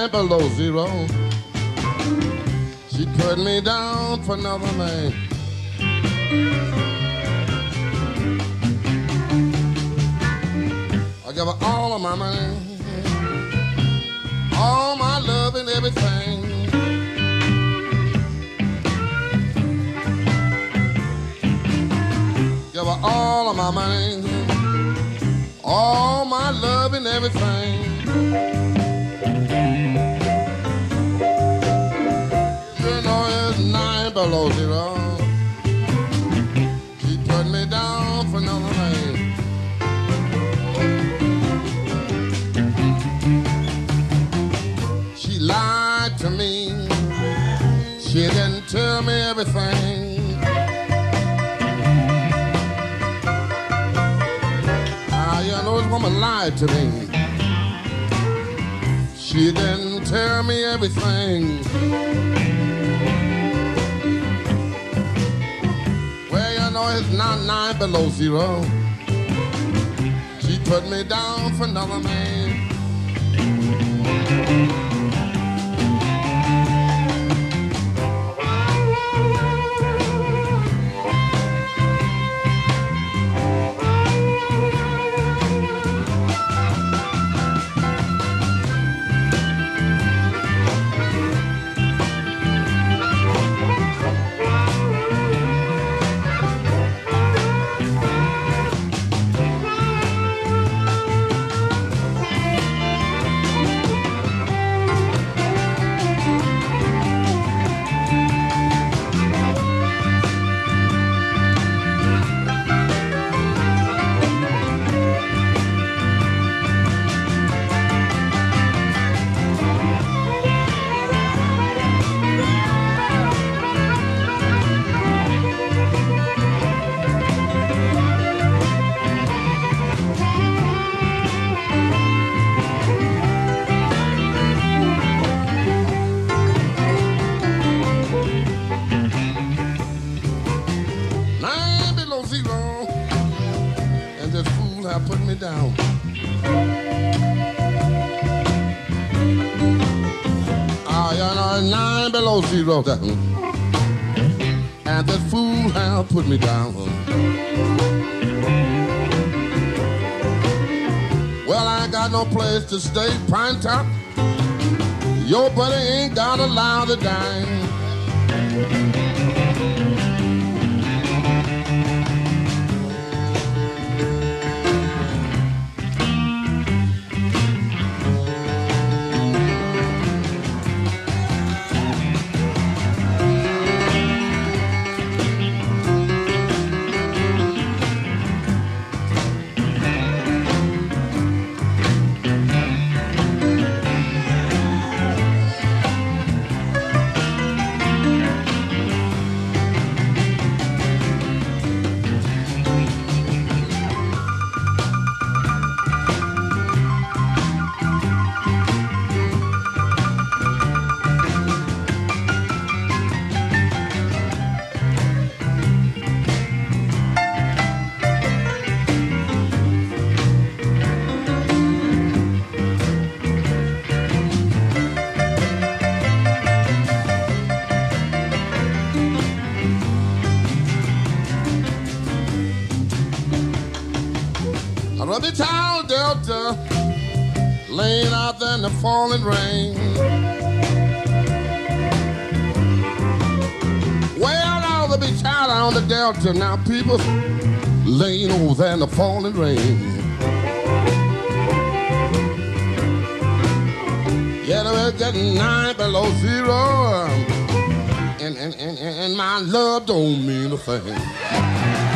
nine below zero. She put me down for another man. I give her all of my money, all my love and everything. Give her all of my money, all my love and everything. Nine below zero. She put me down for another man. She lied to me. She didn't tell me everything. Ah, you know this woman lied to me. She didn't tell me everything. It's not nine below zero. She put me down for another man. Have put me down. Ah, you know, nine below zero. And this fool have put me down. Well, I ain't got no place to stay, Pinetop. Your buddy ain't got a loud to dine. A rubby towel delta laying out there in the falling rain. Well, now the beach out on the delta now, people laying over there in the falling rain. Yeah, they're getting nine below zero, and and and and my love don't mean a thing.